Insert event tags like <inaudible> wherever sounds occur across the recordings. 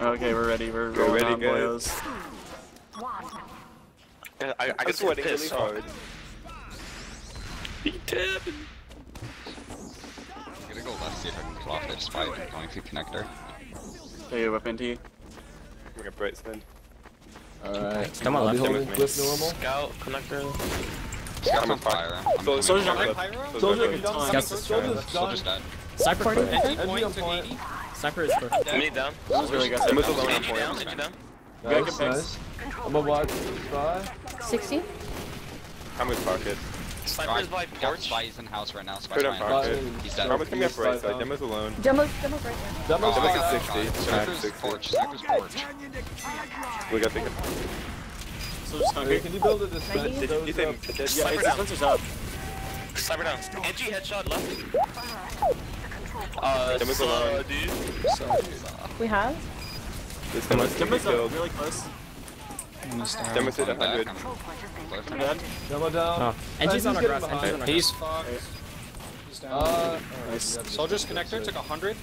Okay, we're ready. We're We're rolling ready, on guys. boyos. I, I I'm get sweating really hard. Beat him. I'm gonna go left, see if I can kill off this fight going through connector. Okay, whip into you. I'm gonna bright side. Alright. Come on, I'll be left. cliff normal. Scout, connector. Scout's I'm on a fuck. fire. I'm So- going Soldier's for on it. cliff. Soldier Soldier's can on done. cliff. Scout's Soldier's Soldier's done. dead. Sniper. Forty Sniper Edgy percent. on point. Sniper is for. Mini down. That was really good. I'm with the low on Energy down, point. down. Nice, nice. I'm a watch. Sixty. I'm with pocket. Sniper's by porch. Spy is in house right now. Spy's Put pocket. He's dead. Roman's coming up right side. Demo's alone. Demo's demo's right there. Demo's Demo's spy. at 60. Demo's Sniper's porch. Sniper's porch. We got the. So just Hey. Can you build a dispense? Ninety? Did you up? Yeah, Sniper down. Spencer's. Sniper down. Edgy headshot left. Uh-huh. Uh, Demo's so, alone. dude. We have. This Demo's gonna be Jumper's up killed. really close. Demo's at I'm 100. I'm dead. Demo down. Oh, Engie's on our grass. behind. Engie's on our He's fucked. He's down. Uh, Nice. alright, Soldier's connector took a hundred.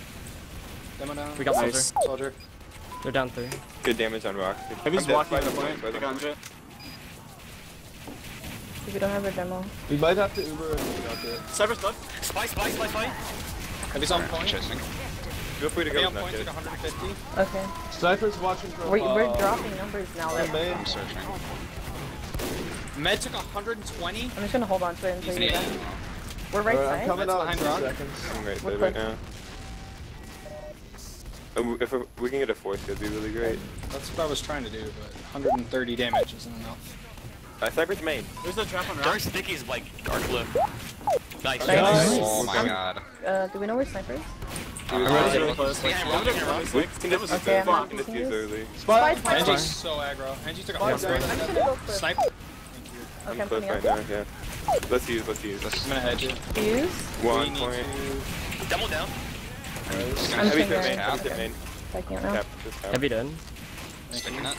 Demo down. We got soldier. Nice. Soldier. They're down three. Good damage on rock. Heavy's I'm dead. walking Five the point. five on Big Andre. We don't have a demo. We might have to Uber and knock it. Cyber's left. Spy, spy, spy, spy. Heavy's on I'm point. chasing. Feel free to Heavy go on knock point it. took 150. Okay. Sniper's watching from. We're, we're uh, dropping numbers now. from Like. I'm searching. Med took 120. I'm just gonna hold on to it until He's you're near. done. We're right Alright, I'm side. coming That's out in behind two rock. seconds. I'm right there right now. If we can get a fourth, that'd be really great. That's what I was trying to do, but 130 damage isn't enough. Uh, Cyber's main. There's a trap on Dark rock. Sticky's like dark blue. Nice. Nice. Oh my Um, god. Uh, do we know where sniper is? I'm That really close. Yeah, rock, yeah, rock. We can just Okay, okay, I'm not can use early. Spy. Spy, spy. Engie's so aggro. Engie took a Spy hundred. down. I'm just gonna go for Snipe. Okay, I'm I'm close right now, yeah. Let's use, let's use. I'm gonna edge it. Fuse. We One need point. to. Demo down. I'm gonna Heavy to there. main, heavy to main. I can't now. Cap, just cap. Heavy dead. Sticking it.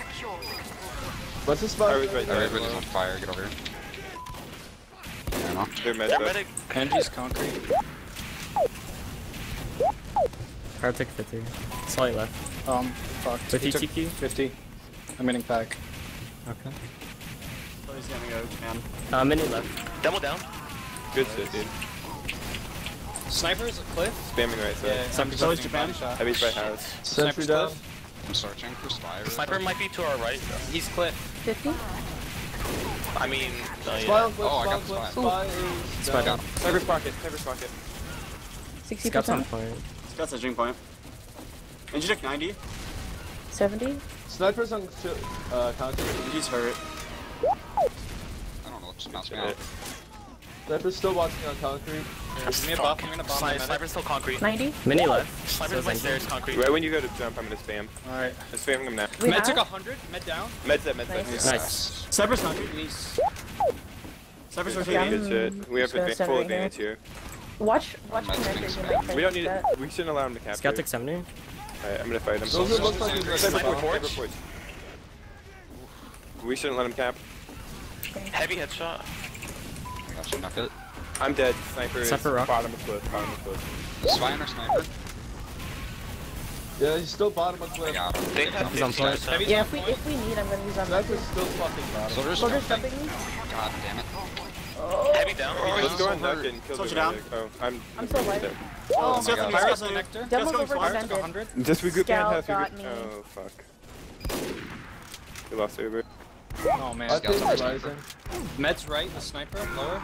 What's the I spy? was right Alright, everybody's on fire. Get over here. Yeah, no. They're med medic. Engie's concrete. Card took 50. Solly left. Um, fuck. With He took ETQ? 50. I'm getting back. Okay. So he's gonna go, man. Uh, mini left. Demo down. Good shit, dude. Sniper's a cliff. Spamming right side. I'm Soldier just Japan. Heavy's by house. Sentry Sniper's down. cliff. I'm searching for spy. Sniper might be to our right. He's cliff. Fifty. I mean, uh, Spy yeah. on cliff. Oh, I got on cliff. spy. Spy is Spy down. down. Cyber's pocket, Cyber's pocket. Sixty Scout's on percent. point. Scott's a dream point. And you took 90. Seventy. Sniper's on uh, concrete. He's hurt. I don't know. Just mouse me out. Sniper's still watching on concrete. Give me a buff. I'm gonna bomb Sniper, sniper's still concrete. Ninety. Mini left. Sniper's So by stairs, concrete. Right when you go to jump, I'm gonna spam. Alright. I'm spamming them now. We Med took 100. Med down. Med's up, med's up. Nice. Nice. Cyber's concrete. He's. Cyber's Okay, rotating. I'm Good shit. We have just adva- full right advantage here. Watch, watch Med's being connectors. You spammed. might try We don't need it. We shouldn't allow him to capture. Scout took 70. Alright, I'm gonna fight him. Those look like he's ready to Cyber bomb. porch. Cyber porch. We shouldn't let him cap. Heavy headshot. I got you. Knock it. I'm dead. Sniper is rock. bottom of cliff. Bottom of cliff. Spy on our sniper. Yeah, he's still bottom of I cliff. got him. They have He's on 50 point. percent. Heavy's Yeah, if we if we need, I'm gonna use on Sniper's still fucking bottom. Soldier's Soldier's jumping. jumping me. God damn it. Oh. Heavy down. Let's go on Soldier- Nuck and kill the Soldier down. Oh, I'm. I'm so light. dead. Oh, oh my God. Pyro's Scott's on- connector. Scott's Demo's going far. Pyro took overextended. Just regroup behind Scout house. got me. Oh fuck. We lost Uber. Oh man. I Scout's think on Rising. Med's right. The sniper lower.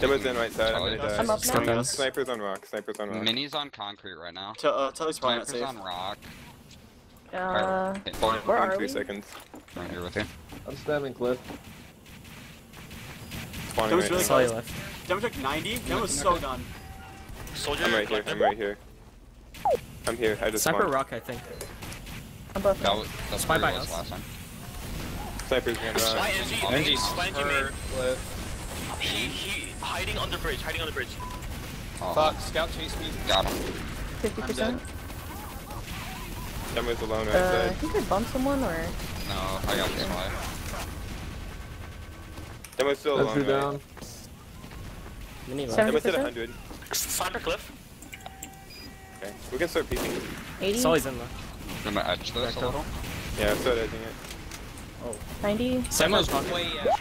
Demo's in right side. I'm gonna die. I'm up now. does. Sniper's on rock. Sniper's on rock. Mini's on concrete right now. T- uh, Tully's probably not Sniper's safe. on rock. Uh, Okay, where In are three we? seconds. Right here with you. I'm spamming cliff. Spawning That was right really now. Solly left. Demo took 90. That was so done. Soldier. I'm right here. I'm right here. I'm here. I just Sniper spawned. rock, I think. I'm above. That was, that's Spy where by he was us. last time. Sniper's gonna Spy run. NG. Engie's He, he, hiding under bridge, hiding under bridge. Oh, Fuck. Scout chase me. Got him. Fifty percent. Demo's alone right Uh, I side. think I bumped someone or. No, I got this the spy. Demo's still alone Sentry right. down. Mini left. Seven- Demo's at 70%? 100. Sniper cliff. Okay. We can start peeking. Eighty. Solly's in left. I'm gonna edge this a little. Yeah, I'm still edging it. Oh. 90. Demo's way yeah.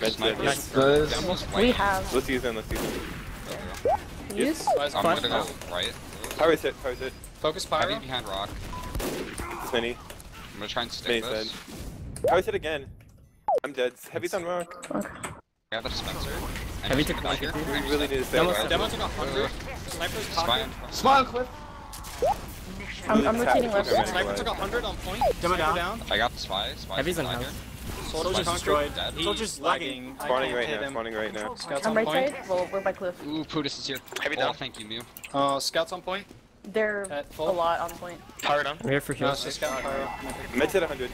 Med Sniper. Nice. Guys, We have. Let's use them, let's use them. Use? I'm gonna go right. Power's hit, power's hit. Focus Heavy pyro. behind rock. This many. I'm gonna try and stick Many this. dead. Power's hit again. I'm dead. Heavy's on rock. Okay. I got the dispenser. And Heavy just took back here. 150. We really need to stay Demo's- alive. Demo took 100. Uh, Sniper's Spy Smile, Cliff. I'm, I'm rotating left. Sniper took 100 on point. Demo Sniper down. I got the spy. Spy's Heavy's in behind house. Here. Soldier's Soldier's destroyed. Soldier's lagging. I Spawning right now, him. spawning right now. Scouts I'm on right point. side. Well, we're by cliff. Ooh, Pudis is here. Heavy Oh, down. thank you, Mew. Uh, scouts on point. They're a lot on point. Pyro down. I'm here for No, heals. it's just scout pyro. Med's hit 100.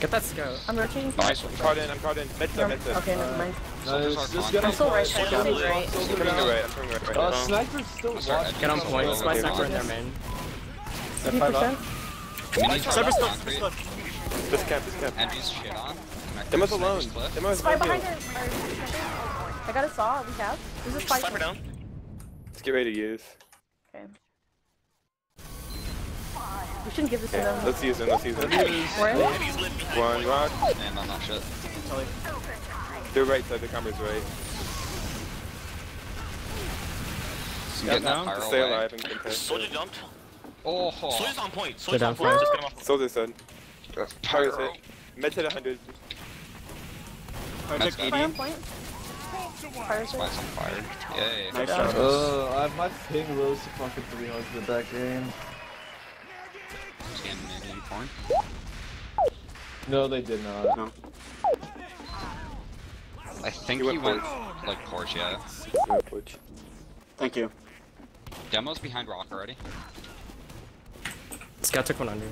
Get that scout. I'm rotating. Nice I'm caught in, I'm caught in. Med's No, med's dead. okay, never mind. Nice. are Just con- get I'm still right side. I'm down, right. soldier I'm coming right, I'm coming right. Uh, sniper's still watching. Get on Oh, point. okay. Spy sniper in Okay. their main. 50%. Minis are Cyber's still, This camp, this camp. Envy's shit on. Connector, Demo's alone. Demo's Spy behind her. I got a saw. We have. This is spy. Sniper down. Let's get ready to use. Okay. We shouldn't give this to them. Let's use them, let's use them. Where? Heavy's lit behind One rock. And on that shit. They're right side, the camera's right. I'm down. pyro Stay away. alive and contest. Soldier jumped. Oh, Soldier's on point. Soldier's on point. for- Just get him off. Soldier said. Power's pyro. hit. Med's hit 100. Project Spy 80. on point. Fire on fire. Yay. Nice Yeah. shot. Uh, I my ping rose to fucking 300 that game. Scan maybe unicorn. No, they did not. No. I think He he went went like Porsche, yeah. Thank you. Demo's behind rock already. Scout took 100.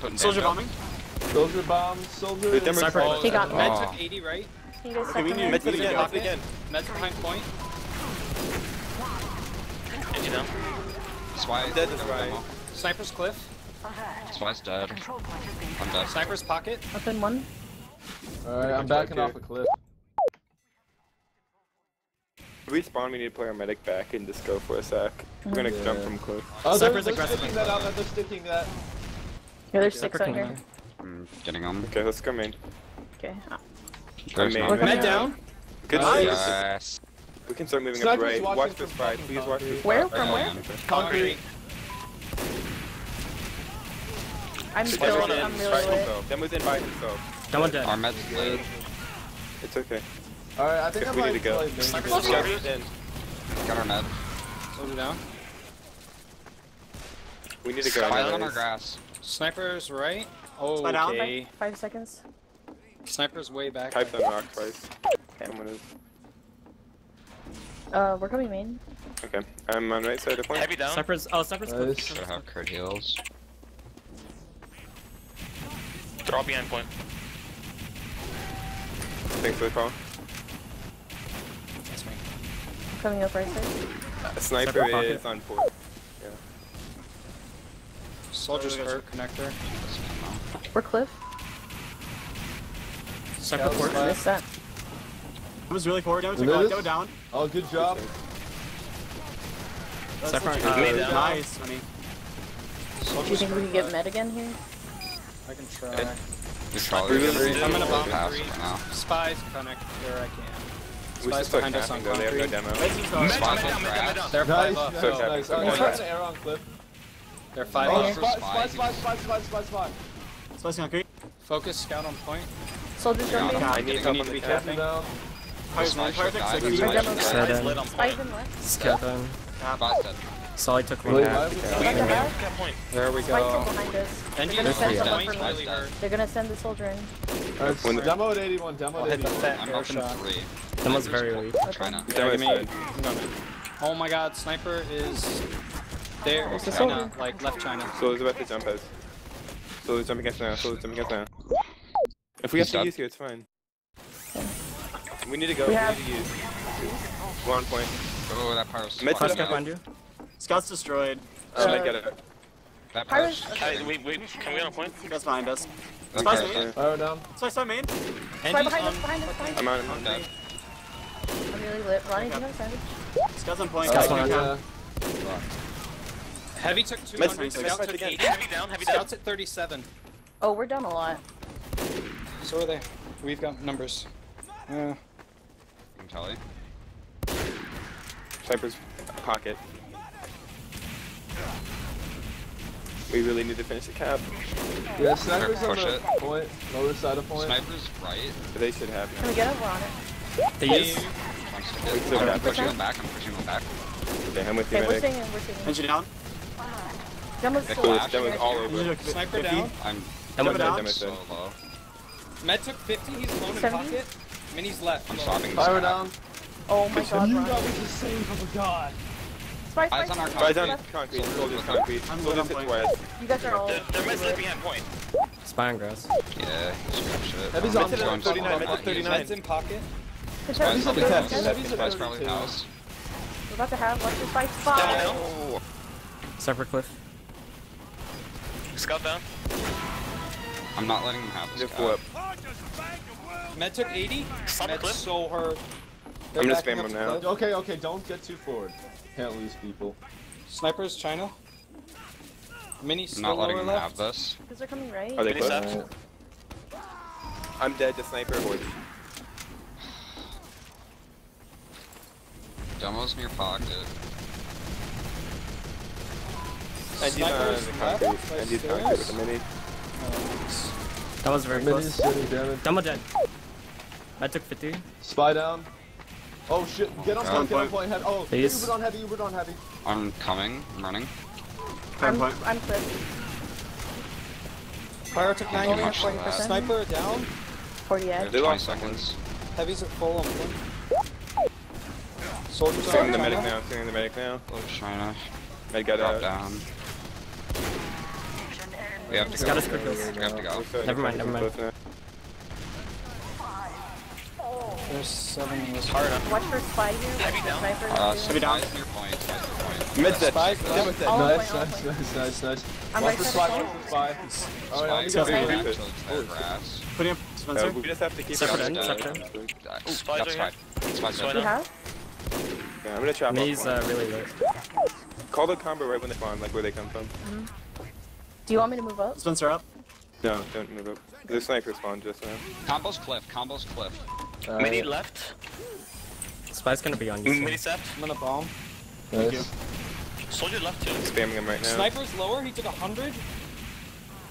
Putting Soldier Bando. bombing. Soldier bomb, soldier. The Denver Sniper. Oh, He got Med took 80, right? Can you guys Okay, we second need me? Med's hit again, med's hit again. Med's behind point. Engie down. Spy. Dead is Demo. right. Sniper's cliff. Spy's dead. I'm dead. Sniper's pocket. Up in one. Alright, I'm backing off a cliff. If we spawn, we need to play our medic back and just go for a sec. We're gonna Yeah. jump from cliff. Oh, they're, Sniper's they're aggressive. sticking that out, they're sticking that. Yeah, there's six Sniper out can- here. I'm getting on. Okay, let's come in. Okay. uh, There's main. none. Med down. Good Nice. shit. Yes. We can start moving up right. Watch from this spy. Please watch this spy. Where? From where? Concrete. I'm Demo's still. in I'm by really lit. himself. Demo's in by himself. Demo dead. Our med's lit. It's okay. Alright, I think Okay, I we might need to go. play main. Sniper's Close on Scout in. Got our med. Soldier down. We need to go. Spy's on our grass. Sniper's right. Spy down. Okay. Five seconds. Sniper's way back. Type on rock twice. Okay. Someone is. Uh, we're coming main. Okay. I'm on right side of point. Heavy down. Sniper's. Oh, sniper's cliff. Nice. Should have crit heals. They're all behind point. Thanks for the call. That's me. Coming up right side. A sniper Sniper is on port. Soldier's Oh, we got hurt. Connector. We're cliff. Sniper Scouts port. left. Missed that. It was really forward. Demo took Minutes? Demo down. Oh, good job. That's Sniper on uh, Mid down. Nice, honey. Do you think we can get med again here? I can try. You're probably Really? gonna I'm gonna bomb pass three. it now. Spies connector. I can. We should Spies start behind us on capping though. They have no concrete. demo. Let's use those. Med Spy down, on med down, med down, med grass. down. They're Nice, five up. nice, Okay. nice. Alright, Okay. trying to air on cliff. They're five Oh, up. spy, spy, Spy. spy, spy, spy, spy, spy, spy. Spicy concrete. Focus. Scout on point. Soldiers Yeah, jumping. I'm I need getting help need on to be cap. Tapping down. Pyre's Spy one. Pyre's die, like but six. Spy Right should down. die. Side Spies end. lit on point. left. Scout down. Spy's dead. Solid took Wait, 100. why Yeah. is it- Back to back. Cap point. There we go. are behind us. And They're gonna send dead. someone someone for Spy's me. dead. They're gonna send the soldier in. Alright, When- demo at 81, demo at 81. I'm air up in shot. three. Demo's very weak. Try not. Yeah, me. dead. I'm going. Oh my God! Sniper is oh, there. China, like left China. So it's about to jump us. So it's jumping us now. So it's jumping us now. If we have He's to dead. use here, it's fine. We need to go. We We, have- need to use. One point. Oh, that pyro's Mid- Flash Scout scout behind you. Scout's destroyed. Um, I Uh, get it. That Pirates. pyro's. Hey, wait, wait. Can we get on point? Scout's behind us. That Spies pyro's main. dead. Fire down. Spice side main. Spy Andy's behind us, behind us, behind us. I'm on. I'm I'm on. dead. I'm really lit. Ronnie, do you have a sandwich? Scout's on point. Scout's Scout's on on Yeah. Heavy took Let's 200. make Scout this took again. 80. Heavy down, heavy down. Scouts at 37. Oh, we're down a lot. So are they. We've got numbers. Uh, I can tell you. Sniper's pocket. We really need to finish the cap. Yeah, snipers on push the it. point, lower side of point. Sniper's right. But they should have Can we get over on it? They use. Wants to Wait, hit. so I'm bad. pushing him back. I'm pushing him back. Okay, I'm with you, Okay, we're medic. staying in, we're staying in. Engine down. Jumbo's Nick still Flash. That was all over. sniper 50. down. I'm Demo Jump dead. down. Damage so dead. low. Med took 50. He's alone in pocket. Mini's left. I'm stopping this Fire down. Oh my god, You run. got me the save of a god. Spike, Eyes on our spike. Guys on concrete, soldiers concrete. I'm Soldiers hit point. west. You guys are all. They're, they're mid point. Spy on grass. Yeah, he's good shit. Heavy's on he's 39, top 39. Med's in pocket. Good Spies job. probably Good house. job. Heavy's at Spies probably 32. We're about to have, watch your spike Down, spot. down. Oh, Sniper cliff. Scout down. I'm not letting him have this guy. Med took 80. Sniper Med's so hurt. They're I'm gonna spam up him now. cliff. Okay, okay, don't get too forward. Can't lose people. Snipers China. Mini I'm still not letting lower him left. have this. Because they're coming right. Are they close? left. I'm dead to sniper. Boys. Demo's near pocket. And he's on the concrete. by And he's stairs. concrete with the mini. That was very close. sitting. Demo dead. I took 50. Spy down. Oh shit, get on point, get on point, heavy. Oh, Please. Uber on heavy, Uber on heavy. I'm coming. I'm running. I'm, point. I'm clipped. Fire took Can't 90. do much 40%. Sniper down. 40 edge. 20 seconds. Heavy's at full on point. Soldiers Sending on the medic China. now. Sending the medic now. Close China. Med got out. down. We have to Scout go. is quick kills. We have to go. Never mind, never mind. There's seven in this Hard. Watch for spy here. Watch Heavy down. sniper. Uh, too. so spies point. Spies near point. Med's dead. Spies Demo's left. dead. Oh, nice, nice, oh, nice, nice, nice. Watch for side spy, of watch for spy. Alright, I'm Spies gonna Sniper. go. Sniper. so it's their grass. Putting up Uh, Spencer. we just have to keep Separate it. end, dead. separate end. Uh, oh, Spies that's are fine. Spies Spies You Yeah, I'm gonna chop Mini's off. uh, really low. Call the combo right when they spawn, like where they come from. Do you want me to move up? Spencer up. No, don't move up. The sniper spawned just now. Combos cliff. Combos cliff. Uh, Mini Alright, left. Spy's gonna be on you. Mini soon. left. I'm gonna bomb. nice. Soldier left too. Spamming him right now. Sniper's lower. He took 100.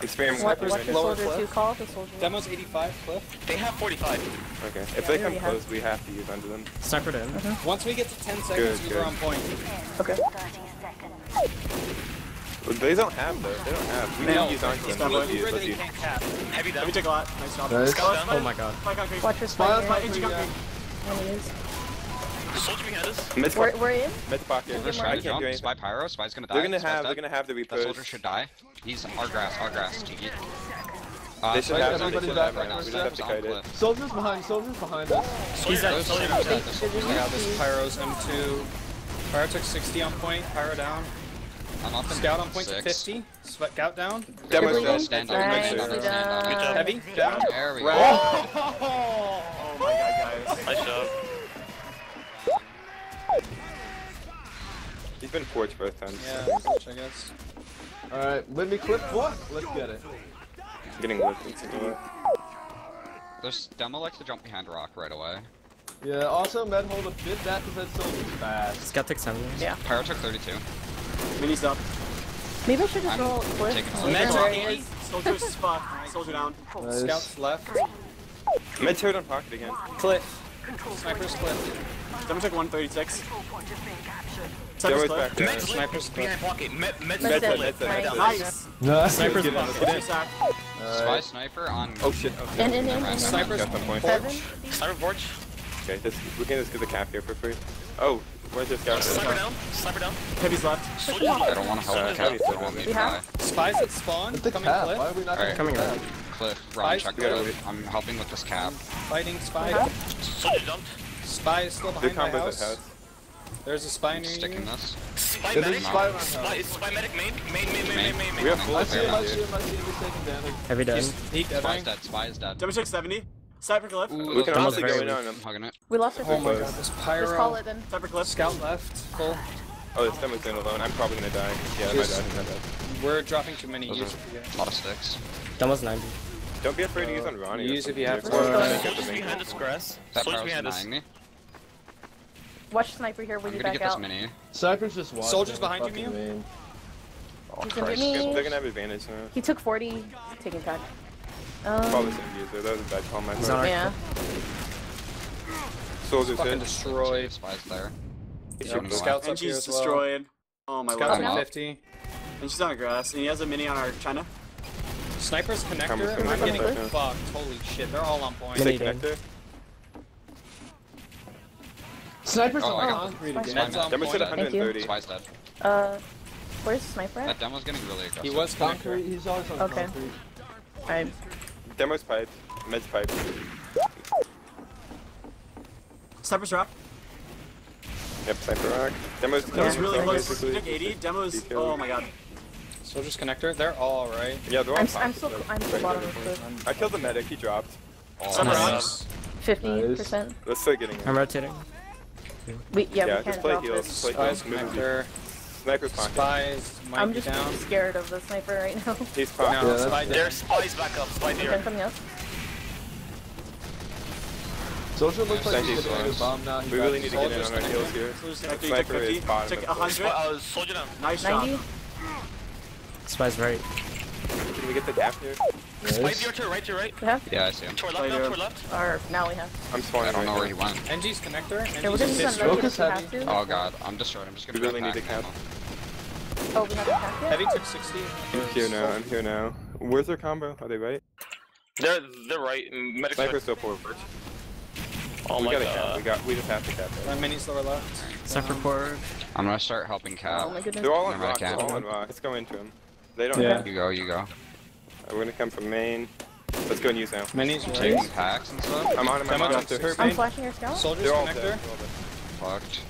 I'm spamming Watch, snipers right the now. Lower soldier cliff. too. Call the soldier. Demo's 85. Cliff. They have 45. Okay. If Yeah, they come already have. close, we have to use under them. Sniper in. Once we get to 10 Good, seconds, we good. were on point. Okay. Well, They don't have though. They don't have. We No. need to use on them. Stop Let's use. Let's use. can't cap. Heavy down. Let me take a lot. Nice job. Nice. Oh my god. Spy. Watch for Spy spy on here. my Engine three, yeah. concrete. When he is. Soldier behind us. Mid We're, we're in. mid pocket. We're I to can't do anything. Spy pyro. Spy's gonna die. They're gonna Spy's have. dead. They're gonna have to That repost. soldier should die. He's our grass. Our grass. GG. Uh, They should have- on they cliff should right now. We just have to kite it. Soldiers behind, soldiers behind us. He's dead. Those Soldier soldiers dead. dead. The soldiers Did you- Yeah, this Pyro's M2. Pyro took 60 on point. Pyro down. I'm up in Scout on point to six. 50. Scout down. Demo's Bleeding? dead. Stand up. Nice, Stand up. good Stand up. Good job. job. Heavy down. There we go. Oh! <laughs> oh my god, guys. Nice job. He's been forged both times. Yeah, I guess. Alright, let me clip one. Let's get it. I'm getting whipped instantly. There's demo likes to jump behind rock right away. Yeah, also med hold a bit back because that soldier's fast. Scout took 70. Yeah. Pyro took 32. Mini's up. Maybe I should just I'm roll a cliff. taking some- Med there took he 80. is. Soldier's <laughs> spot. Soldier down. Nice. Scouts left. Mid turret on pocket again. Cliff. Sniper's cliff. Demo took 136. Sniper's back clip. there. Med's Sniper's behind pocket. Med, med's Med's dead. left. Nice. Nice. Sniper's in, pocket. get in. Spy sniper on. Oh shit. Oh, In, shit. in, in, Never in. mind. Sniper's Got the point. Seven. Sniper Forge. Okay, this, we can just get the cap here for free. Oh, where's this guy? Sniper down. Sniper down. Heavy's left. Soldier I don't want to help Uh, the cap. I still want me We to die. have- Spies at spawn. Coming cap. cliff. Why are we not Alright. Coming around. Cliff, Spies- run, check We cliff. I'm helping with this cap. Fighting spy. Soldier jumped. Spy is still behind my house. at. There's a spy I'm near sticking this. Spy Yeah, there's medic. spy Spy, is spy medic main. Main, main, main, main, main, main. We have full I see him, I see him, I see him, he's taking damage. Heavy dead. He's, he Spy's dead. dead. Spy is dead. Demo took 70. Sniper. Ooh, We can honestly go in on him. I'm hugging it. We lost our Oh my first god, this Just call it then. Sniper. Scout left. Full. Oh, this demo's doing alone. I'm probably gonna die. Yeah, my Just- bad, my bad. We're dropping too many. Those Use if you get. a lot of sticks. Demo's 90. Don't be afraid to use uh, on Ronnie. Use if you have to. Or Let's make go. Soldiers behind goal. this grass. That Soldiers power's behind us. denying me. Watch sniper here when I'm you gonna back get this out. mini. Sniper's just watching. Soldiers behind you, fucking Mew? Oh, He's gonna Christ. They're gonna have advantage now. He took 40, taking pack. Probably Um, same user. That was a bad call my He's on yeah. Soldiers Fucking hit. destroyed. Spies there. He Yep. Scouts up And here she's as well. destroyed. Oh my Scouts lord. I'm at up. 50. And she's on grass. And he has a mini on our China. Sniper's connector. gonna I'm getting back fucked. Holy shit, they're all on point. Say Mini connector. Sniper's Oh, on got- concrete again. Ned's on Demo's hit point. Thank 130. Spies dead. Uh, where's sniper That demo's getting really aggressive. He was Concrete, he's always on Okay. concrete. Alright. Demo's pipe. Med's pipe. Sniper's drop. Yep, sniper rock. Demo's Demo's really demo's close. basically- He 80. Demo's. Detail. Oh my god. Soldiers connector. They're all right. Yeah, they're all I'm, I'm still, I'm still bottom of cliff. I killed the medic. He dropped. Oh, Sniper Nice. 50%. Let's start getting I'm rotating. We, yeah, Yeah, we just can't play drop heals. this. Play heals. Move connector. Sniper's pocket. Spies might I'm be just down. scared of the sniper right now. <laughs> He's No, pocket. that's- spy dead. There's spies back up. Spy okay, there. coming up. Soldier looks like Thank he's you, gonna hit a bomb now. He We really need to get in on our heels here. Soldiers connector. He took Sniper is 50. bottom Took of the- 100. Uh, soldier down. Nice job. 90. Spies right. Can we get the gap here? Spy your to your right, to your right. We have? Yeah, I see him. To our left, now, to our left. Or now we have. I'm spawning I don't right know where he went. NG's connector. Okay, we're NG's just just gonna Focus negative if we heavy. Oh god, I'm destroyed. I'm just gonna We really need to cap. Ammo. Oh, we haven't hacked? Heavy took 60. I'm here now. I'm here now. Where's their combo? Are they right? They're they're right. Medic Sniper's still forward. Oh we my gotta cap. god. We got. We just have to cap it. My mini's lower left. Sniper cord. I'm gonna start helping Cap. Oh my goodness. They're all on Remember rock. They're all on rock. Let's go into them. They don't. Yeah. have- You go, you go. We're gonna come from main. Let's go and use now. Mini's Taking packs and stuff. I'm on him. I'm on him. I'm flashing your scout. Soldiers They're connector. all dead. Fucked.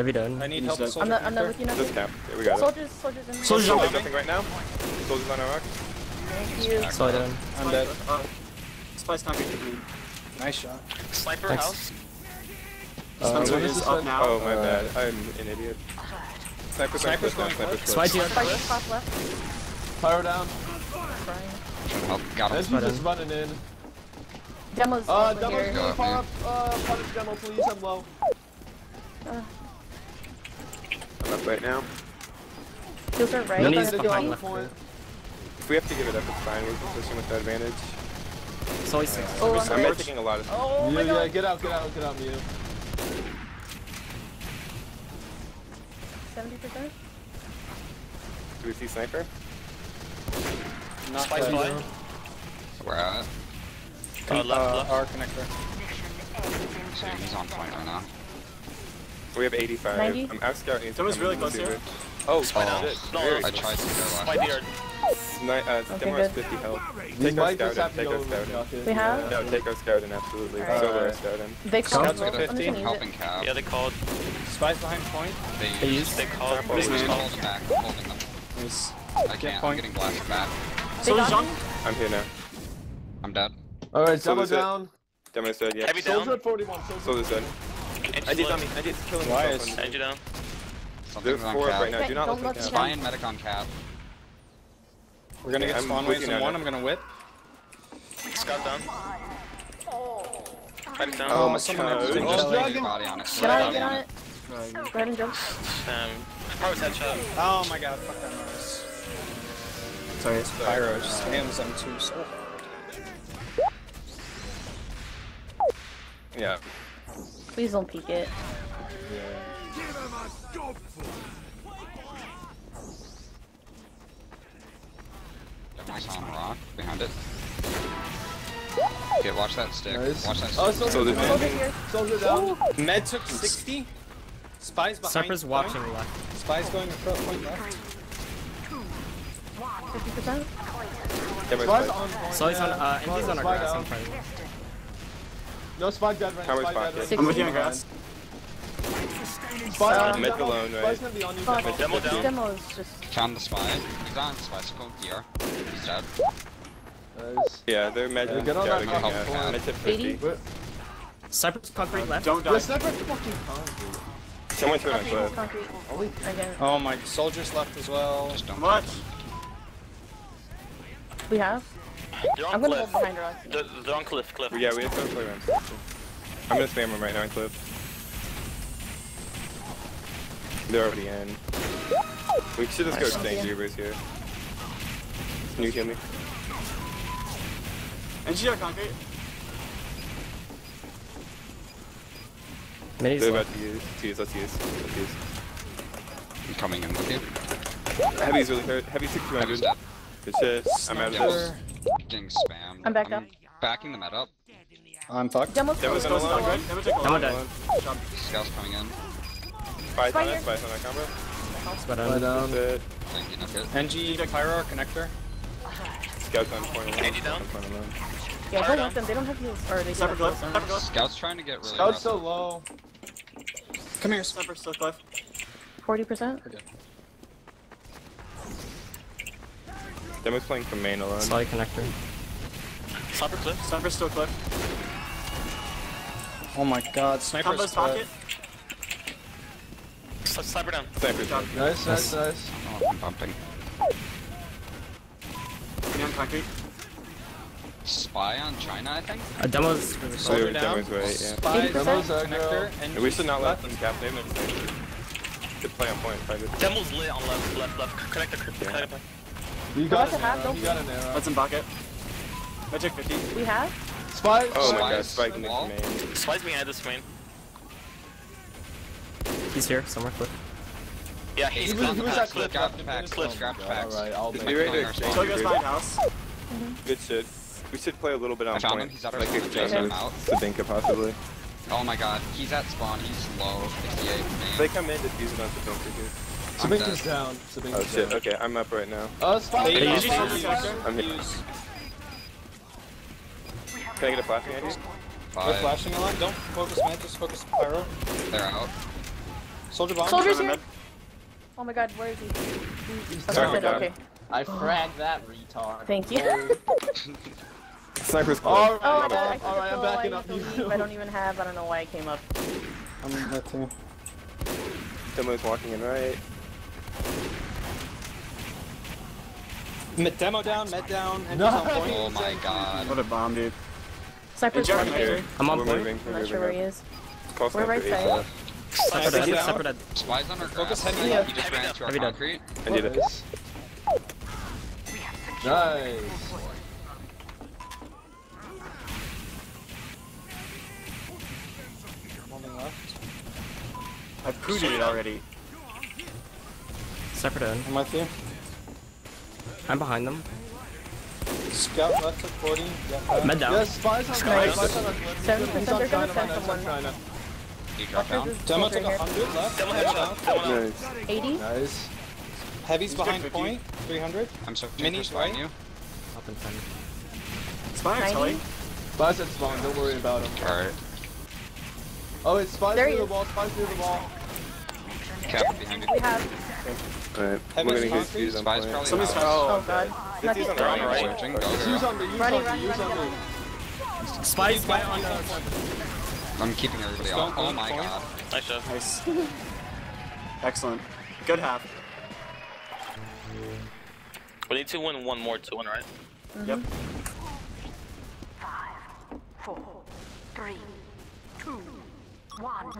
Heavy done. I need He's help with. I'm soldier not, I'm not connector. with you now. Just cap. There we got it. Soldiers, soldiers in Soldiers Soldiers on jumping right now. Soldiers on our rock. Thank you. Slide down. I'm dead. Uh, Spy's not good. Nice shot. Sniper Thanks. house. Uh, Spencer what is is this up one? now. Oh my Uh, bad. I'm an idiot. Sniper's Sniper's going Sniper's close. Spy close. GR. Spike top left. Pyro down. Crying. Should help. Got him. Edge Spot just in. running in. Demo's Uh, over demo's here. gonna pop. Uh, punish demo, please. I'm low. I'm up right now. Heels are right. Mini's Gonna do behind left. point. If we have to give it up, it's fine. We're positioned with the advantage. It's always six. Oh, I'm I'm not taking a lot of. Oh my yeah, yeah, god. get out, get out, get out, Mew. 70%? Do we see sniper? Not Spy dead. spy. We're at. Uh, left, Uh, left. our connector. So he's on point right now. We have 85. 90? I'm out scouting. Someone's really close here. Oh, Spy down. shit. No, Very I tried to go Spy last. uh, Okay, Demo has good. 50 health. We Take our scout have in. Take our scout in. We have? Yeah. No, take our scout in, absolutely. Alright. Solo our scout in. They called Sounds well. good. I'm just gonna use Helping. Cap. Yeah, they called. Spies behind point. They They used. used. They called. They Please, Just called. hold back. I'm holding them. Nice. I can't. I'm getting blasted back. They Soldiers got on. I'm here now. I'm dead. Alright, So demo is it- down. Demo's dead, yeah. Heavy Soldier down. at 41. Soldier. Soldier's dead. Edge I did on me. I did killing Why myself. is- on- Edge down. There's Something's on four right now. Do not Don't look let at them Cap. Spy and medic on Cap. We're gonna get spawn with waves in one. I'm gonna whip. Scout down. Medic down. Oh my someone god. else They just Oh, laid your body on it. Get Laid on it, get on on it. Go ahead and jump. Um, Power's headshot. Oh my god, fuck that noise. Sorry. it's Pyro just spams them too so hard. Yeah. Please don't peek it. Nice on rock behind it. Okay, watch that stick. Nice. Watch that Oh, stick. soldier Soldier down. Soldier here. Soldier down. Med took 60. Spies behind. Sniper's point. watching left. Spies going across point left. 50%? Demo's Spy's dead. on point. So he's on, uh, Spy- Andy's on our spy grass. down. I'm trying. No, Spy dead right now. Tower's Spy dead right I'm with you on grass. Spy Uh, on Med alone, right? Spy's gonna be on you. Demo. Demo down. demo is just. Found the spy. He's on bicycle gear. He's dead. Nice. Yeah, they're med Yeah, get on scouting. that Yeah, top floor. med tip 80? 50. Wait, Sniper's concrete left. Don't The die. sniper's fucking concrete. Someone turn on Concrete, cliff. concrete. Again. Oh my soldiers left as well. Just don't. What? We have. They're on I'm gonna cliff. behind Ross. They're, they're on cliff, cliff. Yeah, we have to play around. I'm gonna spam them right now in cliff. They're already in. We should just go Nice. exchange Ubers here. Can you kill me? And she got concrete. Mini's They're left. about to use. To use. Let's use. Let's use. I'm coming in with you. Heavy's really hurt. Heavy Heavy's 6200. dead. Good shit. I'm out of this. Getting spammed. I'm back up. Backing the med up. I'm fucked. Demo's That was close, an close, alarm. close. Never take a Demo dead. Scouts coming in. Spice on Fire. it. Spice on that combo. Spot Lie on. down. Good. Thank you, no good. NG Pyro connector. Scouts on point alone. Engie down? Point alone. Yeah, don't let them. They don't have heals. Or they do Sniper have cliff. heals. Sniper cliff. Scouts trying to get really Scout's so low. Come here. Sniper still cliff. Forty percent. Demo's playing from main alone. Slide connector. Sniper cliff. Sniper still cliff. Oh my god, sniper's Combo's pocket. Sniper down. Sniper's Good job. Nice, nice, nice. Oh, I'm bumping. Me on concrete. Spy on China, I think. Uh, demo's really So close. Soldier down. Demo's right, yeah. Spies, Demo's aggro. connector, And NG. we should not let them cap. They have no defense. Good play on point. Fight. Demo's lit on left, left, left. Connector, connector. connector. You Go got to an half, arrow. don't You got an arrow. Let's in pocket. Magic 50. We have. Spy. Oh my god, Spike in the wall. main. Spies behind this main. He's here, somewhere cliff. Yeah, He he's was, he cliff. was at cliff. cliff. Grab after packs, minutes. grab Oh, packs. Alright, I'll Be ready to Killing exchange. So goes behind house. Good shit. We should play a little bit on I found him. He's at our like spawn. exchange Chasing with him out. Sabinka possibly. Oh my god, he's at spawn. He's low. 58 If they come in, defuse it on Sabinka here. I'm Sabinka's down. Sabinka's Oh shit, down. okay, I'm up right now. Uh, Spy. Hey, Hey, use use use. I'm here. Use. Can I get a flashing idea? We're flashing a lot. Don't focus med, just focus pyro. They're out. Soldier bomb. Soldiers here. Oh my god, where is he? He's Sorry, dead, okay. I fragged that retard. Thank you. <laughs> Sniper's close. Alright, Oh, I got I alright, I'm backing up I. I don't even have. I don't know why I came up. I'm with you. Demo's walking in right. Med demo down, med down, NG's Nice. on point. Oh my god. What a bomb, dude. Sniper's Hey, right here. here. I'm on We're point. moving. I'm not sure where he is. Call We're right sniper side. ASAP. Sniper Heavy dead, down. sniper dead. Spies on our Focus grass. heavy. Yeah. He just ran down. to our Heavy down. concrete. I did it. Nice. Nice. Moving left. I pooted it already. Sniper dead. I'm with you. I'm behind them. Scout left at 40. Yeah, Med down. Yes, Spies on Nice. Spies on cliff. He's on China, he's on. China. He dropped down. Demo took 100 left. Demo headshot. down. Demo down. Nice. 80. Nice. Heavy's behind point. 300. I'm so Mini for spying spy? you. Up in 10. Spy on 90. Telly. Spies at spawn, don't worry about him. Alright. Oh, it's Spies through the wall, Spies through the wall. Cap behind you. We have. Alright, we're gonna get concrete. defuse on Spies point. probably Somebody's out. Oh god. Not on the- the on the right. Switching. Use on me, use Running, on me, use on me. Spy, spy on on the. I'm keeping everybody off. Oh my god. Nice job. Nice. <laughs> Excellent. Good half. We need to win one more to win, right? Mm-hmm. Yep. four, three, two, one.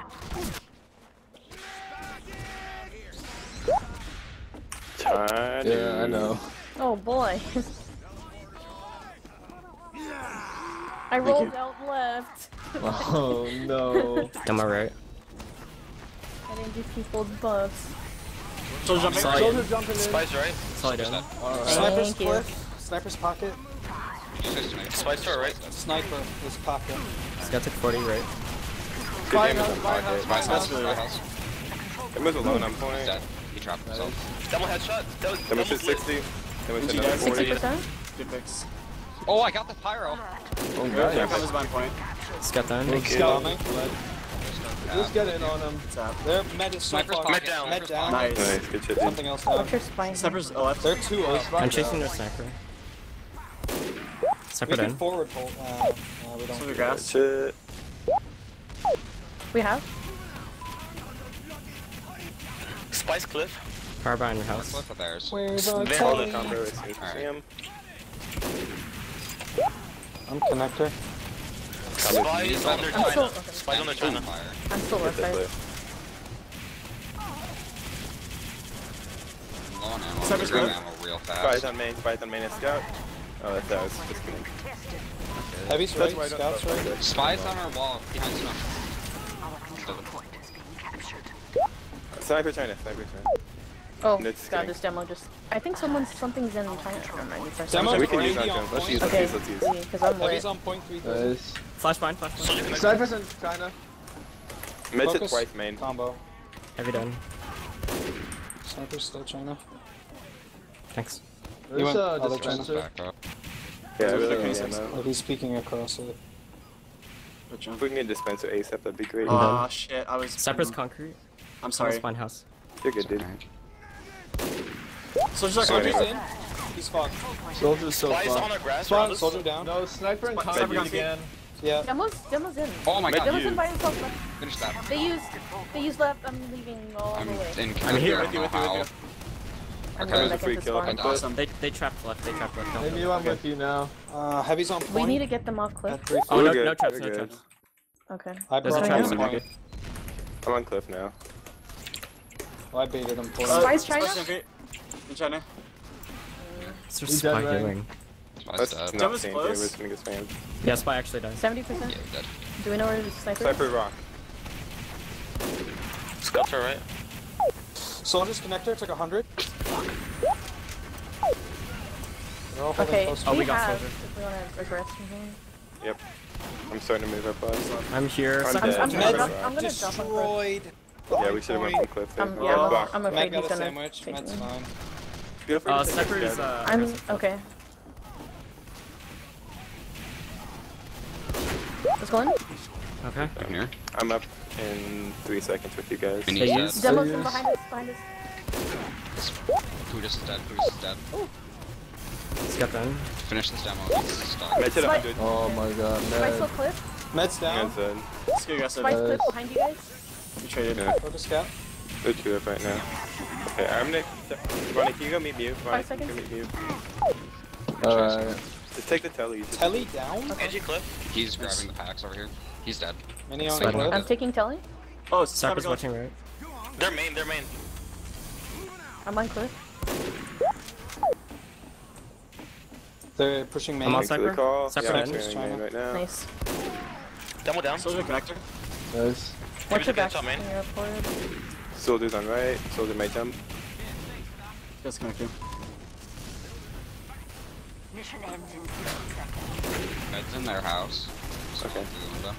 Tiny. Yeah, I know. Oh boy. I rolled out left. Oh no. <laughs> Demo right. I didn't give people buffs. Soldier jumping. Solid. Soldier jumping in. Spies right. Solid down. Alright. Sniper's Thank you. cliff. Sniper's pocket. You guys make- Spies to our right. Sniper is pocket. Scout took 40 right. Good damage on pocket. Spies house. really Spy right. house. Alone on He's point. dead. He trapped himself. Double headshot. Double, Demo's double 60. Demo's hit NG another dead. 40. 60%? Good picks. Oh, I got the pyro. Oh, Here nice. comes behind point. Scout down. Scout. Bombing. Just get in on him. What's up? Their med is so far. Med down. Med down. Nice. Nice, good shit. dude. Something else down. What's spine? Sniper's left. They're two up. I'm chasing their sniper. Sniper We can forward pull. Uh, uh, we don't. Soldier Good grass. shit. We have? Spice cliff. Power behind your house. left of theirs? Where's our Very All the Hey. combo is Alright. HCM. I'm connector. Spice under I'm still- China. okay. Spice under China. I'm still left side. cliff. Low on ammo. Cyber's good. ammo real Spies fast. on main, spies on main and scout. Oh, that's that was disconnected. Heavy's That's right, why I don't scouts right. with it. Spies on our wall behind snow. Sniper China, sniper China. Oh, It's god, getting- this demo just. I think someone's something's in China. Never mind, you first. Demo we can use Brandy our on guns. Let's point. use, let's Okay, use, let's use. because I'm Heavy's lit. on point three thousand. Nice. Flash behind, flash behind. Soldier connector. Snipers in China. Mid hit Focus. twice main. Combo. Heavy done. Sniper's still China. Thanks. There's uh, a other dispenser. Back. Yeah, I Those are really the need Oh, he's peeking across it. Good. If we can get dispenser ASAP, that'd be great. Aw, ah, shit, I was. Cypress concrete. I'm Sorry. sorry. Spine house. You're good, dude. Alright. Soldier's like, Soldier's in. He's fucked. Soldier's so Spice on fun. grass Spawn, soldier down. No, sniper in Sniper concrete concrete. again. Yeah. Demo's, demo's in. Oh my god, Demo's in by himself. finish that. They use, they use left. I'm leaving all I'm the way. in I'm here connector, I with you, don't with know you, how. with I'm Okay. going That was a back free into kill. spawn. Awesome. They they trapped left. They trapped left. Maybe I'm with you now. Uh, heavy's on point. We need to get them off cliff. At three Oh We're no, good, no traps, we're no good. traps. Okay. I There's a brought trap him in on there. point. I'm on cliff now. I baited him for Uh, it. Spice China? Spice. In China. It's just spy dead, right? healing. Spies That's dead. not Demo's close. Gonna get spammed. Yeah, spy actually died. Seventy percent. Yeah, dead. Do we know where the sniper? is? Sniper rock. Scouts are right. Soldier's connector took a hundred. They're all holding Okay. Oh, we, we got have. soldier. If we want to regress from here. Yep. I'm starting to move up us. I'm here. I'm Cypress dead. I'm, I'm, Med- right. gonna, I'm gonna jump on cliff. Destroyed. Yeah, we should have went from cliff. Um, yeah, I'm, I'm afraid he's gonna sandwich. take Matt's me. fine. Feel free Uh, to take Cypher this is uh. I'm okay. Let's go in. Okay. I'm here. I'm up in three seconds with you guys. We They need use- Demo's in yes. behind us. Behind us. Kudus is dead. Kudus is dead. Step in. Finish this demo. He's stuck. Mid hit Spy- 100. Oh my god, Spice man. cliff. Med's down. Hands in. Let's get aggressive. Spice cliff behind you guys. We traded. Yeah, Focus scout. they're two up right now. Okay, I'm gonna. Bonnie, can you go meet me? Bonnie, Five can you go seconds. meet me? Alright. Uh, just take the telly. Just Telly down. Edgy cliff. He's grabbing the packs over here. He's dead. Mini on Spider. cliff. I'm taking telly. Oh, Cypress Cypher's watching right. They're main, they're main. I'm on cliff. They're pushing main. I'm on Thanks for the Cypher. call. Cypher yeah, I'm in. turning China. main right now. Nice. Demo down. Soldier connector. Nice. Watch your Maybe back catch up, man. when you're. Soldiers on right. Soldier might jump. Just connector. Mission ends in 60 seconds. Med's in their house. So Okay. through the window.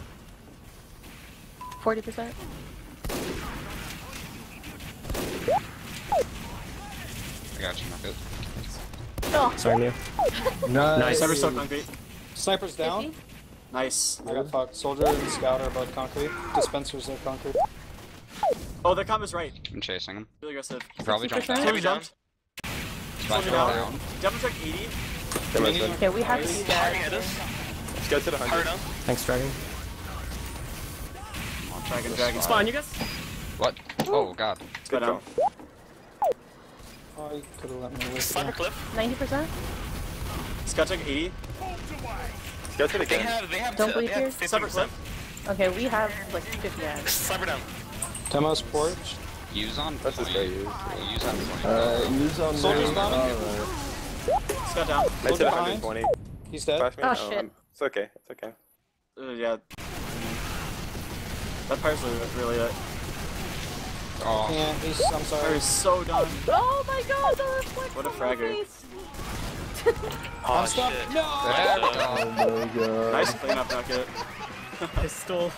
Forty percent. I got you, Market. Oh. Sorry, Mew. <laughs> Nice. Nice. Cypher's so concrete. Sniper's down. 50. Nice. I got fucked. Soldier and scout are both concrete. Dispensers are concrete. Oh, their combo's right. I'm chasing him. Really aggressive. He probably jumped 50%? down. Heavy jumped. Spider down. down. Devil took 80. Come on, Mini son. on Okay, we have to Nice. do that. at us. Let's get to the Fire 100. Thanks, Dragon. Dragon, dragon. Spawn, you guys. What? Oh god. Let's go down. call. Oh, you could have let me live. Sniper cliff. Ninety percent. Scott took 80. Let's to the They have, they have, Don't t- bleed they here. 50%. Okay, we have like fifty ads. Sniper down. Demo's porch. Use on Let's just point. go use. Use on point. Alright, use on Soldier's me. down. Alright. Scott down. Mid hit behind. 120. He's dead. Flash me. Oh, shit. I'm- It's okay. It's okay. Uh, yeah. That part's really, really it. Oh, Yeah, he's. I'm sorry. is so done. Oh my god, the reflection What a fragger. Face. Oh, Stop. shit. No. there we Oh go. my <laughs> god. Nice cleanup, Rocket. I stole